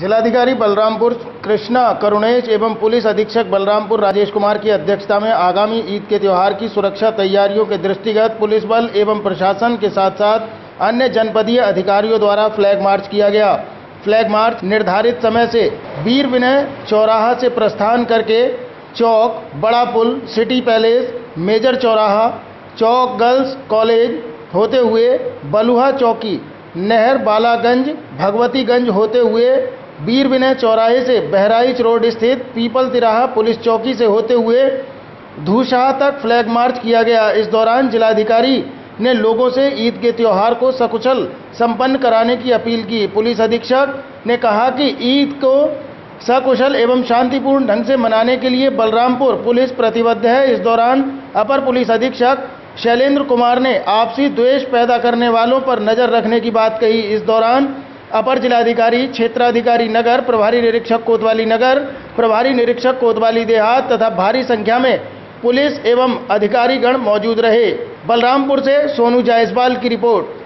जिलाधिकारी बलरामपुर, कृष्णा, करुणेश एवं पुलिस अधीक्षक बलरामपुर राजेश कुमार की अध्यक्षता में आगामी ईद के त्यौहार की सुरक्षा तैयारियों के दृष्टिगत पुलिस बल एवं प्रशासन के साथ साथ अन्य जनपदीय अधिकारियों द्वारा फ्लैग मार्च किया गया। फ्लैग मार्च निर्धारित समय से वीर विनय चौराहा से प्रस्थान करके चौक, बड़ा पुल, सिटी पैलेस, मेजर चौराहा, चौक गर्ल्स कॉलेज होते हुए बलुहा चौकी, नहर बालागंज, भगवतीगंज होते हुए वीर विनय चौराहे से बहराइच रोड स्थित पीपल तिराहा पुलिस चौकी से होते हुए धूशाह तक फ्लैग मार्च किया गया। इस दौरान जिलाधिकारी ने लोगों से ईद के त्यौहार को सकुशल संपन्न कराने की अपील की। पुलिस अधीक्षक ने कहा कि ईद को सकुशल एवं शांतिपूर्ण ढंग से मनाने के लिए बलरामपुर पुलिस प्रतिबद्ध है। इस दौरान अपर पुलिस अधीक्षक शैलेंद्र कुमार ने आपसी द्वेष पैदा करने वालों पर नज़र रखने की बात कही। इस दौरान अपर जिलाधिकारी, क्षेत्राधिकारी नगर, प्रभारी निरीक्षक कोतवाली नगर, प्रभारी निरीक्षक कोतवाली देहात तथा भारी संख्या में पुलिस एवं अधिकारीगण मौजूद रहे। बलरामपुर से सोनू जायसवाल की रिपोर्ट।